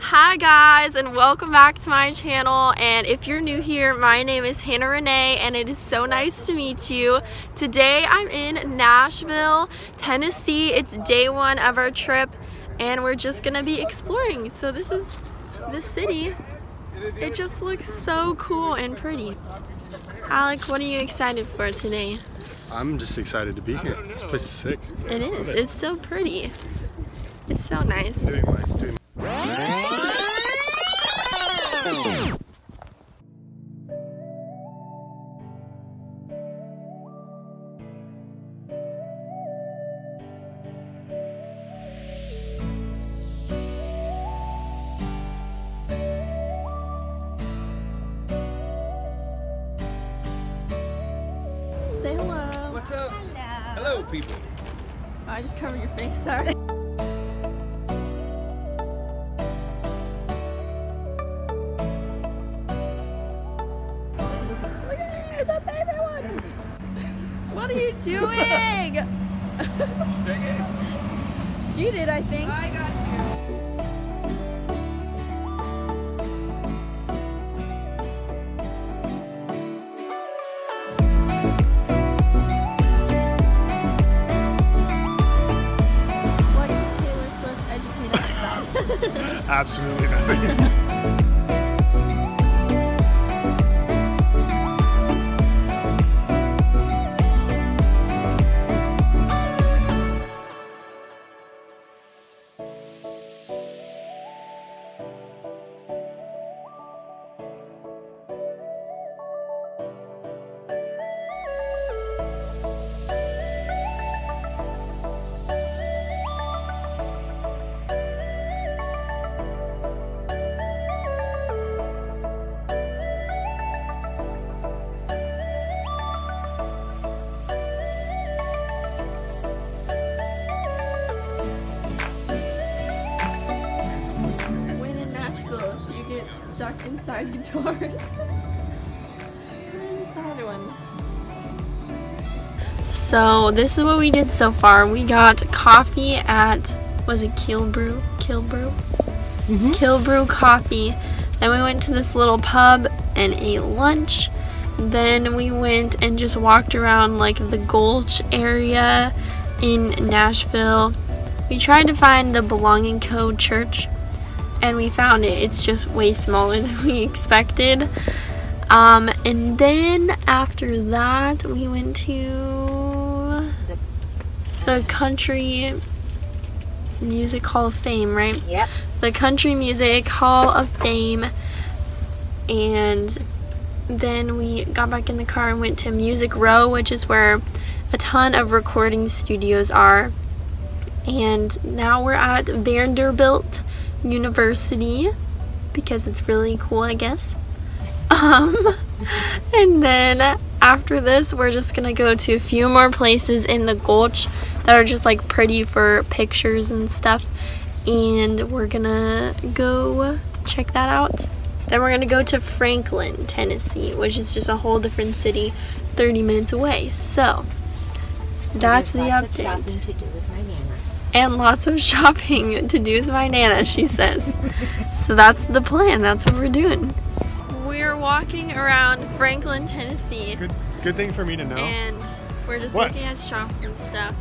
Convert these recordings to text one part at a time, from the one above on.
Hi guys and welcome back to my channel and if you're new here my name is Hannah Renee and it is so nice to meet you. Today I'm in Nashville, Tennessee. It's day one of our trip and we're just gonna be exploring. So this is the city. It just looks so cool and pretty. Alec, what are you excited for today? I'm just excited to be here. This place is sick. It is. It's so pretty. It's so nice. Doing my, doing Say hello. What's up? Hello, people. Oh, I just covered your face, sorry. doing? she did, I think. I got you. What did Taylor Swift educate us about? absolutely nothing. stuck guitars. inside one. So this is what we did so far. We got coffee at was it Killebrew? Killebrew? Mm-hmm. Killebrew coffee. Then we went to this little pub and ate lunch. Then we went and just walked around like the Gulch area in Nashville. We tried to find the Belonging Co Church and we found it. It's just way smaller than we expected. Um, and then after that, we went to the Country Music Hall of Fame, right? Yep. The Country Music Hall of Fame. And then we got back in the car and went to Music Row, which is where a ton of recording studios are. And now we're at Vanderbilt University because it's really cool, I guess. Um, and then after this, we're just gonna go to a few more places in the Gulch that are just like pretty for pictures and stuff. And we're gonna go check that out. Then we're gonna go to Franklin, Tennessee, which is just a whole different city 30 minutes away. So that's the update and lots of shopping to do with my nana, she says. so that's the plan. That's what we're doing. We're walking around Franklin, Tennessee, Good, good thing for me to know. and we're just What? looking at shops and stuff.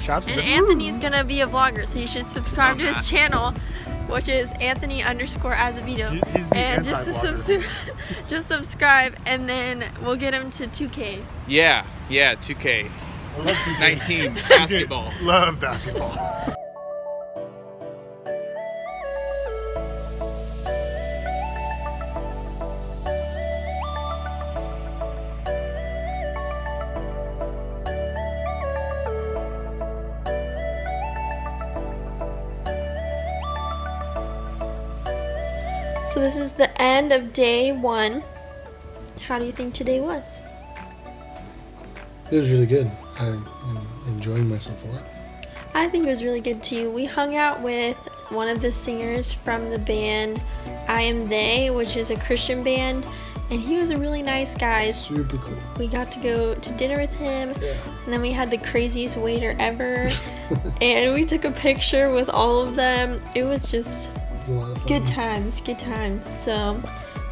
Shops And it? Anthony's gonna be a vlogger, so you should subscribe to his uh-huh. channel, which is Anthony underscore Azevedo. He- he's the and just to anti-vlogger. subs- just subscribe, and then we'll get him to 2K. Yeah, yeah, 2K. I love CJ. 19, basketball. Love basketball. So this is the end of day one. How do you think today was? It was really good. I am enjoying myself a lot. I think it was really good too. We hung out with one of the singers from the band I Am They, which is a Christian band, and he was a really nice guy. Super cool. We got to go to dinner with him, Yeah. and then we had the craziest waiter ever, and we took a picture with all of them. It was just It was a lot of Good times, good times. So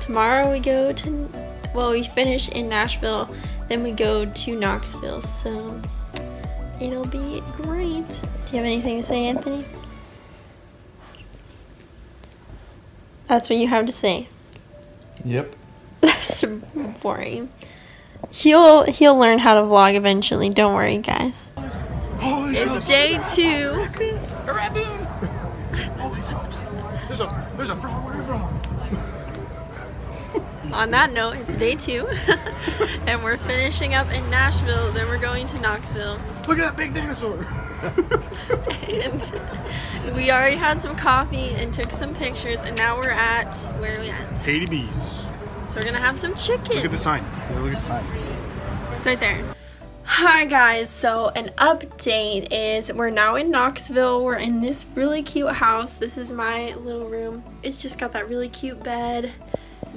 tomorrow we go to, well, we finish in Nashville, then we go to Knoxville. So it'll be great. Do you have anything to say, Anthony? That's what you have to say. Yep. That's boring. He'll he'll learn how to vlog eventually. Don't worry, guys. Holy It's day two. A raboon. Holy smokes. There's a there's a frog. On that note, it's day two, and we're finishing up in Nashville. Then we're going to Knoxville, Look at that big dinosaur. and we already had some coffee and took some pictures. And now we're at where are we at? Hattie B's. So we're gonna have some chicken. Look at the sign. Look at the sign. It's right there. Hi guys, so an update is we're now in Knoxville. We're in this really cute house. This is my little room. It's just got that really cute bed.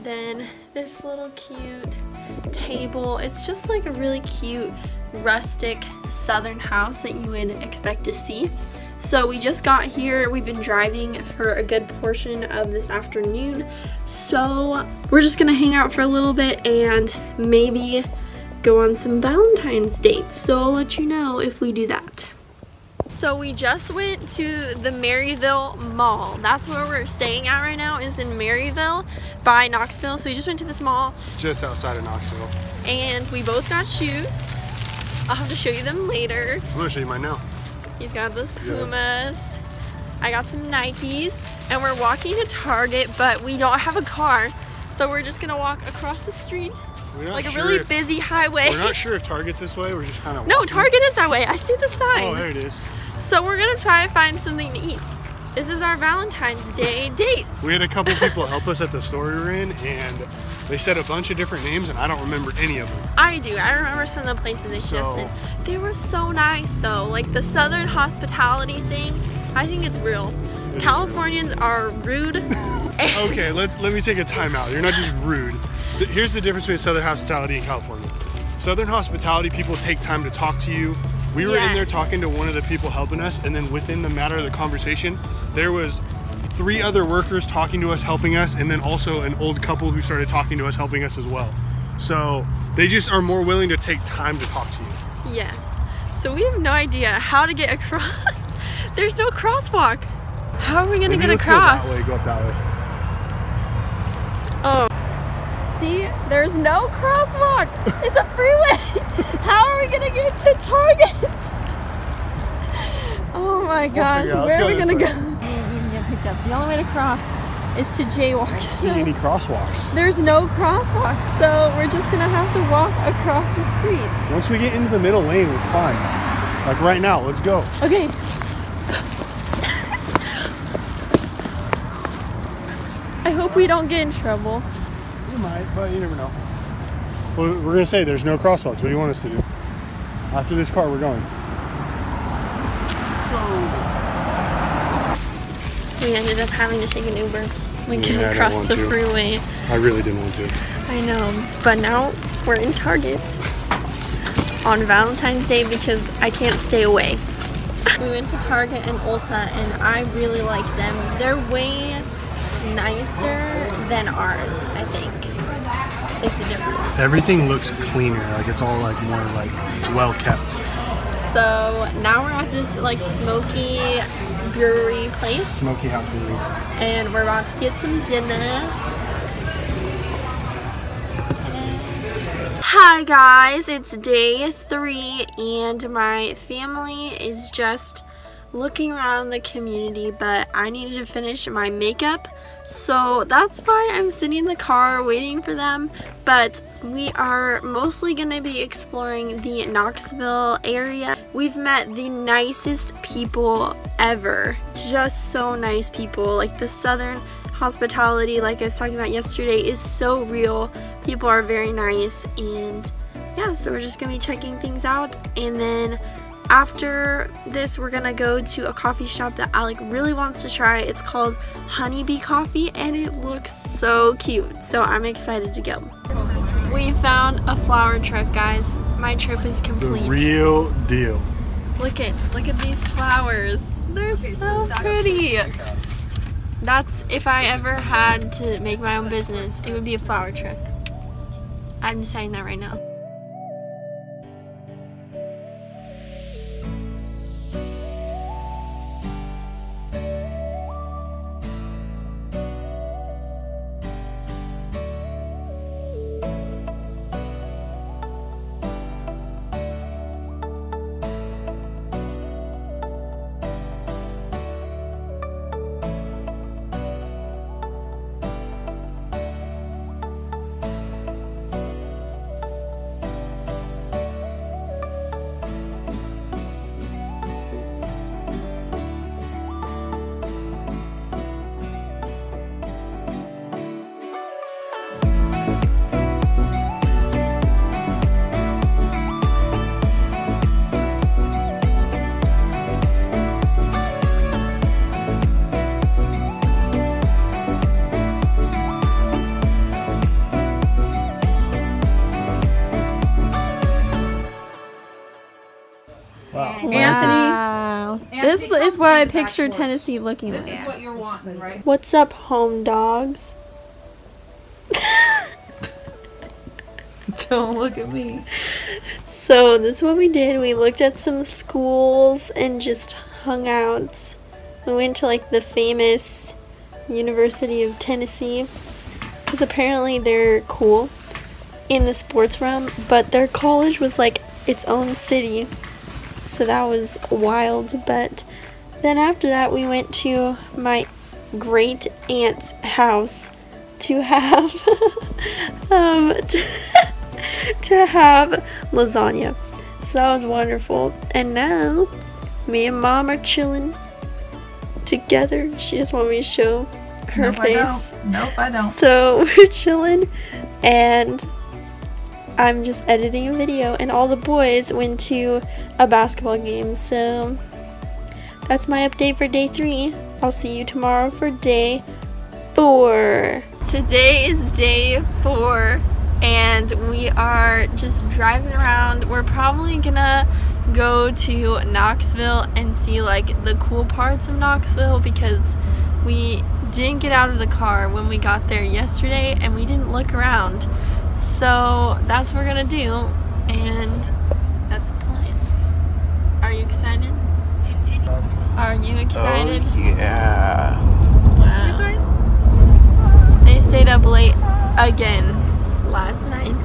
Then this little cute table. It's just like a really cute rustic southern house that you would expect to see. So we just got here. We've been driving for a good portion of this afternoon. So we're just gonna hang out for a little bit and maybe go on some Valentine's dates. So I'll let you know if we do that. So we just went to the Maryville Mall. That's where we're staying at right now is in Maryville by Knoxville. So we just went to this mall Just outside of Knoxville. and we both got shoes. I'll have to show you them later. I'm gonna show you mine now. He's got those Yeah. Pumas. I got some Nikes and we're walking to Target, but we don't have a car. So we're just gonna walk across the street like a sure really if- busy highway. We're not sure if Target's this way. We're just kind of. No, Target is that way. I see the oh, sign. Oh, there it is. So we're gonna try to find something to eat. This is our Valentine's Day dates. We had a couple people help us at the store we were in, and they said a bunch of different names, and I don't remember any of them. I do. I remember some of the places they So- suggested. They were so nice though. Like the Southern hospitality thing, I think it's real. is Californians are rude. Okay, let let me take a timeout. You're not just rude. Here's the difference between Southern hospitality and California. Southern hospitality, people take time to talk to you. We were in there talking to one of the people helping us, and then within the matter of the conversation, there was three other workers talking to us, helping us, and then also an old couple who started talking to us, helping us as well. So they just are more willing to take time to talk to you. yes. So we have no idea how to get across. There's no crosswalk. How are we gonna Maybe get across? Go that way, go up that way. Oh. See, there's no crosswalk. It's a freeway. How are we gonna get to Target? Oh my gosh, figure out. Let's where are go we gonna way. go? You can get picked up. The only way to cross is to jaywalk. See any crosswalks? There's no crosswalks, so we're just gonna have to walk across the street. Once we get into the middle lane, we're fine. Like right now, let's go. Okay. I hope we don't get in trouble. You might, but you never know. Well, we're gonna say there's no crosswalks. What do you want us to do? After this car, we're going. We ended up having to take an Uber. We Yeah, couldn't cross the to. freeway. I really didn't want to. I know, but now we're in Target on Valentine's Day because I can't stay away. We went to Target and Ulta and I really like them. They're way nicer than ours, I think. Is the difference. Everything looks cleaner. Like it's all like more like well kept. So now we're at this like smoky brewery place Smoky House Brewery. and we're about to get some dinner. Hi guys, it's day three and my family is just looking around the community but I needed to finish my makeup so that's why I'm sitting in the car waiting for them but we are mostly going to be exploring the Knoxville area. We've met the nicest people ever. Just so nice people. Like the southern hospitality like I was talking about yesterday is so real. People are very nice and yeah, so we're just gonna be checking things out and then after this we're gonna go to a coffee shop that Alec really wants to try. It's called Honeybee Coffee and it looks so cute. So I'm excited to go. We found a flower truck, guys. My trip is complete. The complete. real deal. Look at look at these flowers. They're so pretty. That's if I ever had to make my own business, it would be a flower truck. I'm saying that right now. Is what I picture Tennessee looking This like. is what you're wanting, right? What's up, home dogs? Don't look at me. So this is what we did. We looked at some schools and just hung out. We went to like the famous University of Tennessee because apparently they're cool in the sports realm, but their college was like its own city. So that was wild. But then after that, we went to my great aunt's house to have um to, to have lasagna. So that was wonderful. And now me and mom are chilling together. She just want me to show her nope, I face. don't. Nope, I don't. So we're chilling and I'm just editing a video and all the boys went to a basketball game. So that's my update for day three. I'll see you tomorrow for day four. Today is day four and we are just driving around. We're probably gonna go to Knoxville and see like the cool parts of Knoxville because we didn't get out of the car when we got there yesterday and we didn't look around. So that's what we're gonna do and that's the plan. Are you excited? Are you excited? Oh, yeah. Wow. They stayed up late again last night.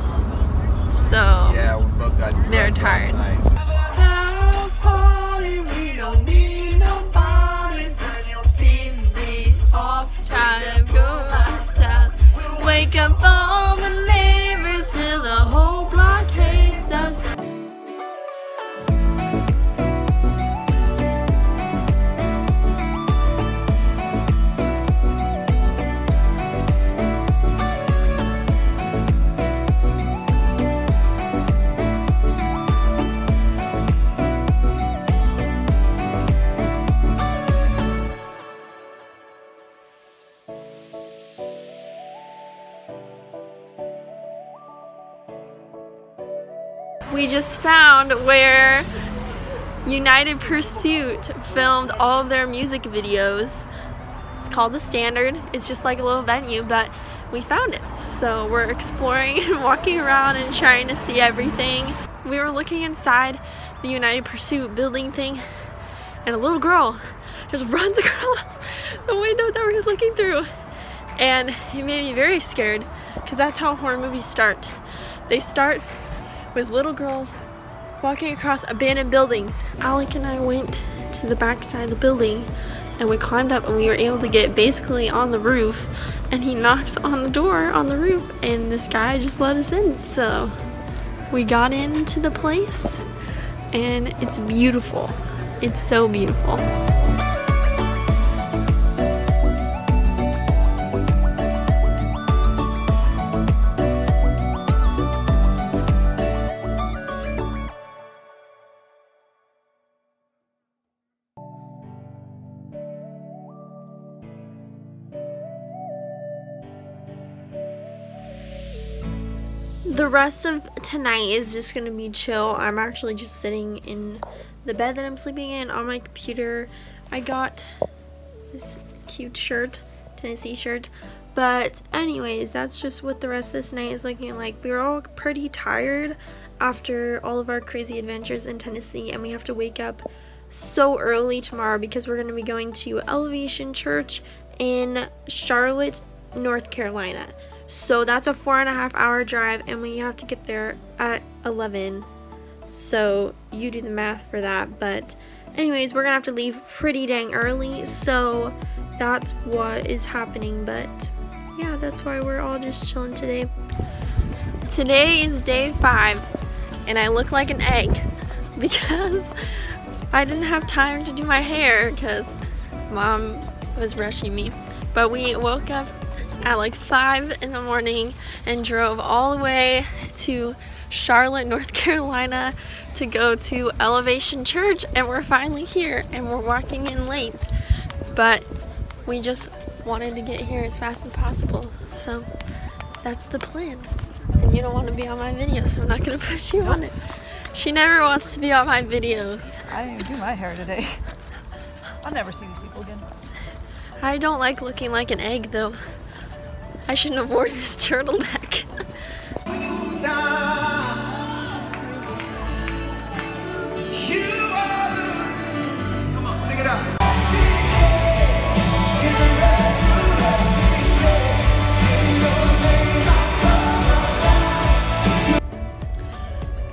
So Yeah, we both got They're tired. night. House party, we don't just found where United Pursuit filmed all of their music videos. It's called The Standard. It's just like a little venue, but we found it. So we're exploring and walking around and trying to see everything. We were looking inside the United Pursuit building thing, and a little girl just runs across the window that we're just looking through. And it made me very scared because that's how horror movies start. They start with little girls walking across abandoned buildings. Alec and I went to the back side of the building and we climbed up and we were able to get basically on the roof and he knocks on the door on the roof and this guy just let us in. So we got into the place and it's beautiful. It's so beautiful. Rest of tonight is just gonna be chill. I'm actually just sitting in the bed that I'm sleeping in on my computer. I got this cute shirt Tennessee shirt. But anyways, that's just what the rest of this night is looking like. We were all pretty tired after all of our crazy adventures in Tennessee and we have to wake up so early tomorrow because we're going to be going to Elevation Church in Charlotte, North Carolina. So that's a four and a half hour drive and we have to get there at 11. So you do the math for that. But anyways, we're to have to leave pretty dang early. So that's what is happening. But yeah, that's why we're all just chilling today. Today is day five and I look like an egg because I didn't have time to do my hair because mom was rushing me. But we woke up at like 5 in the morning and drove all the way to Charlotte, North Carolina to go to Elevation Church and we're finally here and we're walking in late. But we just wanted to get here as fast as possible. So that's the plan. And you don't want to be on my video, so I'm not going to push you on it. She never wants to be on my videos. I didn't even do my hair today. I'll never see these people again. I don't like looking like an egg though. I shouldn't have worn this turtleneck.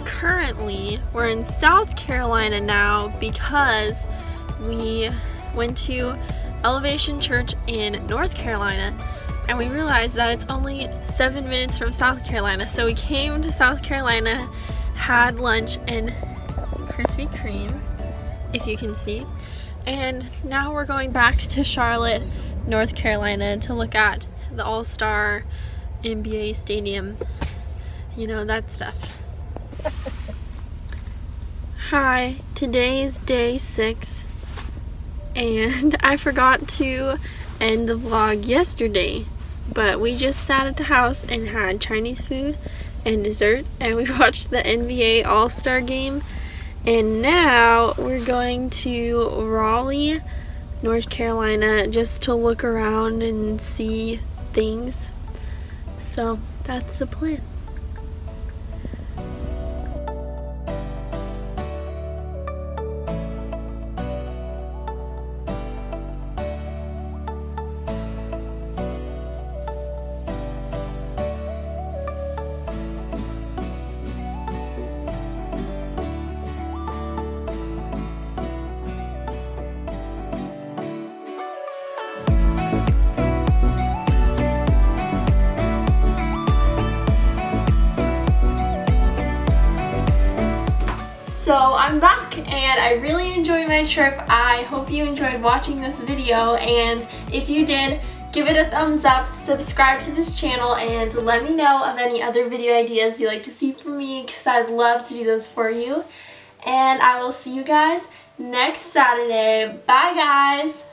Currently, we're in South Carolina now because we went to Elevation Church in North Carolina and we realized that it's only seven minutes from South Carolina. So we came to South Carolina, had lunch and Krispy Kreme, if you can see. And now we're going back to Charlotte, North Carolina to look at the All-Star NBA Stadium. You know, that stuff. Hi, today is day six and I forgot to end the vlog yesterday but we just sat at the house and had Chinese food and dessert and we watched the NBA All-Star game and now we're going to Raleigh, North Carolina just to look around and see things. So that's the plan. Back and I really enjoyed my trip. I hope you enjoyed watching this video and if you did, give it a thumbs up, subscribe to this channel and let me know of any other video ideas you'd like to see from me because I'd love to do those for you. And I will see you guys next Saturday. Bye guys!